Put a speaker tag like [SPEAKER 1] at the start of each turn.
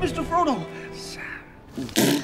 [SPEAKER 1] Mr. Frodo. Sam.